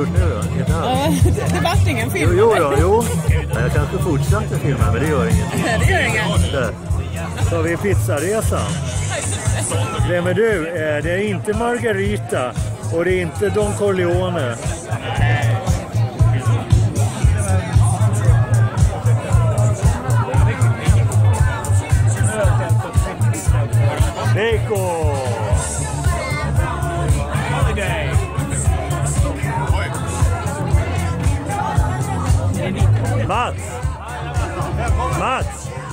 gjort nu då? Inte alls. Ja, det, vart ingen Jo, film. jo, jo. Ja, Jag kanske fortsatte filma, men det gör inget. det gör inget. Där. Så vi pizzaresan. Vem är du? Eh, Det är inte Margarita och det är inte Don Corleone. Nico! Mats! Mats!